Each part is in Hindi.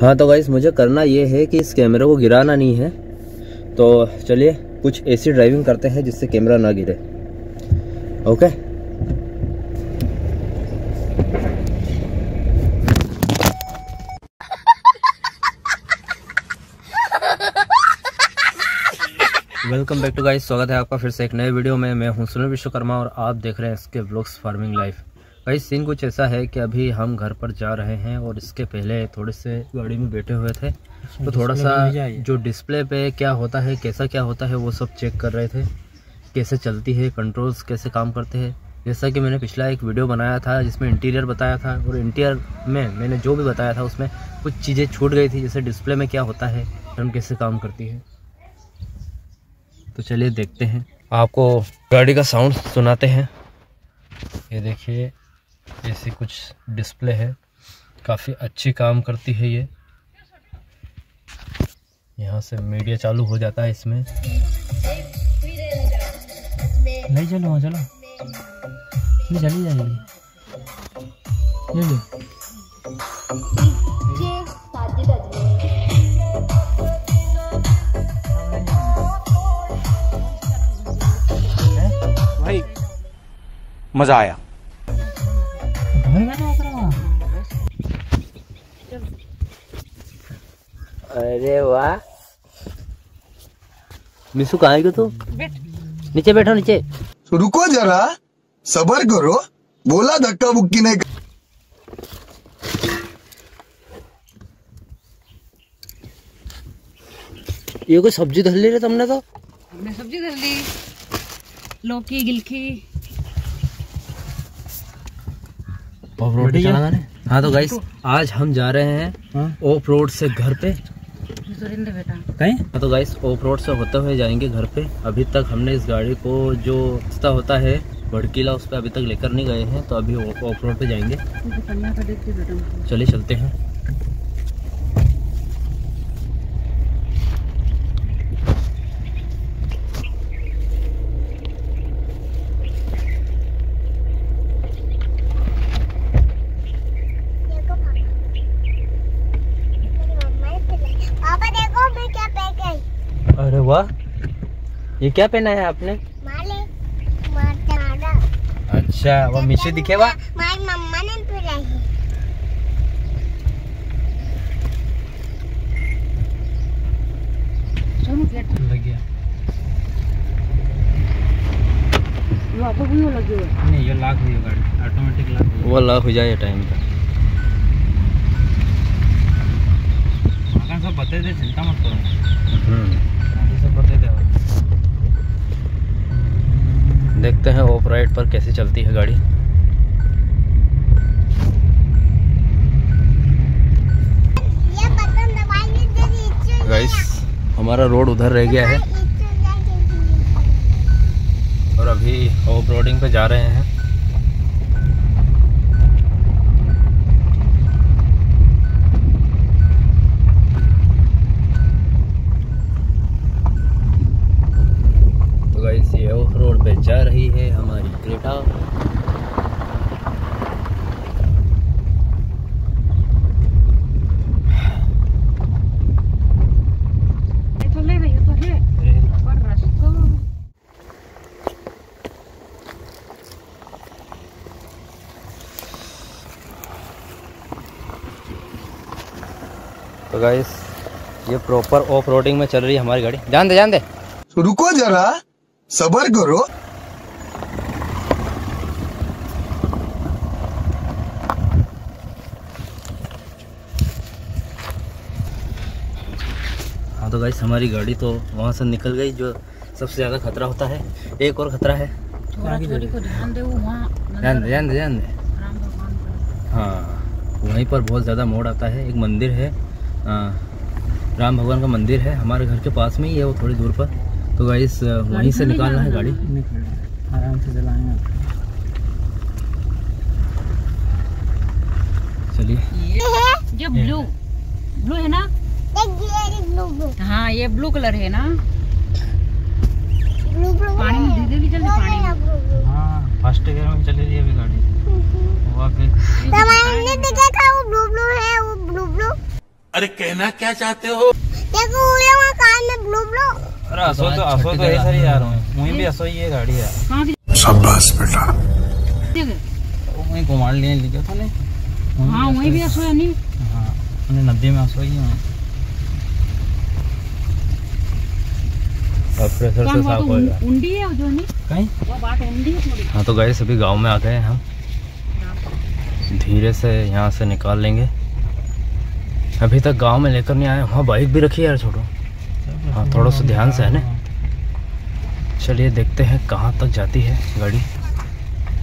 हाँ तो गाइस मुझे करना ये है कि इस कैमरे को गिराना नहीं है। तो चलिए, कुछ ऐसी ड्राइविंग करते हैं जिससे कैमरा ना गिरे। Okay welcome back to guys स्वागत है आपका फिर से एक नए वीडियो में। मैं हूँ सुनील विश्वकर्मा और आप देख रहे हैं इसके blogs farming life guys scene कुछ ऐसा है कि अभी हम घर पर जा रहे हैं और इसके पहले थोड़े से गाड़ी में बैठे हुए थे। तो थोड़ा सा जो डिस्प्ले पे क्या होता है कैसा क्या होता है वो सब चेक कर रहे थे। कैसे चलती है कंट्रोल्स कैसे काम करते हैं। जैसा कि मैंने पिछला एक वीडियो बनाया था जिसमें इंटीरियर बताया था और इंटीरियर में मैंने जो भी बताया था उसमें कुछ चीज़ें छूट गई थी जैसे डिस्प्ले में क्या होता है रन कैसे काम करती है। तो चलिए देखते हैं। आपको गाड़ी का साउंड सुनाते हैं। ये देखिए। ऐसी कुछ डिस्प्ले है। काफ़ी अच्छी काम करती है ये। यहाँ से मीडिया चालू हो जाता है इसमें। नहीं, चलो चलो। ये चली जाएगी ये मज़ा आया। अरे वाह। मिसू कहाँ है तू? नीचे बैठो नीचे। तो रुको जरा सबर करो। बोला धक्का बुक्की नहीं ये कोई सब्ज़ी धर ली रे तुमने तो? हमने सब्ज़ी धर ली। लौकी गिलकी। ऑफ़ रोड पे चला मैंने हाँ? तो गाइस आज हम जा रहे हैं ऑफ़ रोड से घर पे। कहीं? हाँ तो गाइस ऑफ़ रोड से होते हुए जाएँगे घर पे। अभी तक हमने इस गाड़ी को जो रास्ता होता है भड़कीला उस पर अभी तक लेकर नहीं गए हैं तो अभी ऑफ़ रोड पे जाएँगे। चलिए चलते हैं पापा देखो मैं क्या पैक गई अरे वाह ये क्या पहना है आपने? माले अच्छा वो मिशे दिखे वाह मारी मम्मा ने पिलाई है। चलो गेट लग। गया यो आपको भी वो लगी हुई नहीं ये लाख हुई गाड़ी। ऑटोमेटिक लाख वो लॉक हो जाए टाइम पे। आगे सब बता दे चिंता मत करो। हम्म। देखते हैं ऑफ़ राइड पर कैसे चलती है गाड़ी। गाइस हमारा रोड उधर रह गया है। और अभी ऑफ़ रोडिंग पे जा रहे हैं। जा रही है हमारी क्रेटा। तो गाइस ये प्रॉपर ऑफ़ रोडिंग में चल रही है हमारी गाड़ी। जान दे जान दे। रुको जरा, सबर करो। तो गाइस हमारी गाड़ी तो वहाँ से निकल गई जो सबसे ज़्यादा खतरा होता है। एक और खतरा है। थोड़ा ध्यान दे ध्यान दे ध्यान दे ध्यान दे। राम भगवान का। हाँ वहीं पर बहुत ज़्यादा मोड़ आता है। एक मंदिर है। हाँ, राम भगवान का मंदिर है। हमारे घर के पास में ही है वो थोड़ी दूर पर। तो गाइस वहीं से निकालना है गाड़ी। आराम से चलाएँगे चलिए। ये ब्लू ब्लू है ना? हाँ ये ब्लू कलर है ना? ब्लू ब्लू पानी में जल्दी पानी हाँ फ़र्स्ट गियर में चली रही है अभी गाड़ी। आगे तो देखा था वो ब्लू ब्लू है वो ब्लू ब्लू अरे कहना क्या चाहते हो? देखो उड़े वहाँ कार में ब्लू ब्लू अरे हसो तो हसो तो ऐसा ही यार वहीं भी हसो ही है गाड़ी यार। शाबाश बेटा। वहीं घुमा लिए लिखे था ने हाँ वहीं भी ऐसा है। नहीं? हाँ उन्हें नदी में हसो ही है। अब प्रेशर से साफ़ तो होएगा उंडी है जो नहीं? कहीं? वो बात उंडी है थोड़ी। हाँ तो गए अभी गाँव में आ गए हम। धीरे से यहाँ से निकाल लेंगे। अभी तक गाँव में लेकर नहीं आए। वहाँ बाइक भी रखी है यार छोटो। हाँ थोड़ा सा ध्यान से है ना? चलिए देखते हैं कहाँ तक जाती है गाड़ी।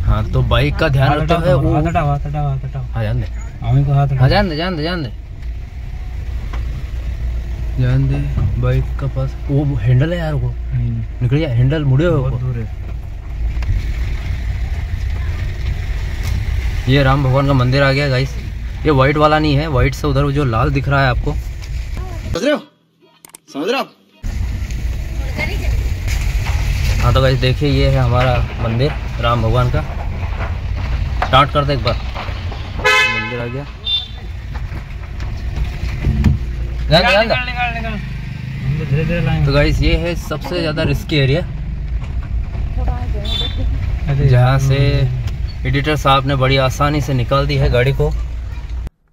हाँ तो बाइक का ध्यान रखते वो। हटाओ हाथ हटाओ हाँ जान दे। हमें को हाथ हाँ जान दे जान दे जान दे। जान दे बाइक का पास वो हैंडल है यार वो। हम्म, निकल गया हैंडल मुड़े हुए बहुत दूर है। ये राम भगवान का मंदिर आ गया गाइस ये व्हाइट वाला नहीं है व्हाइट से उधर जो लाल दिख रहा है आपको। समझ रहे हो? समझ रहे हो हाँ तो गाइस देखिए ये है हमारा मंदिर राम भगवान का। स्टार्ट कर दे एक बार। मंदिर आ गया ध्यान दे, ध्यान दे। निकाल निकाल हम तो तो गाइस ये है सबसे ज़्यादा रिस्की एरिया जहाँ से एडिटर साहब ने बड़ी आसानी से निकाल दी है गाड़ी को।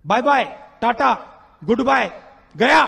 Bye bye tata goodbye गया।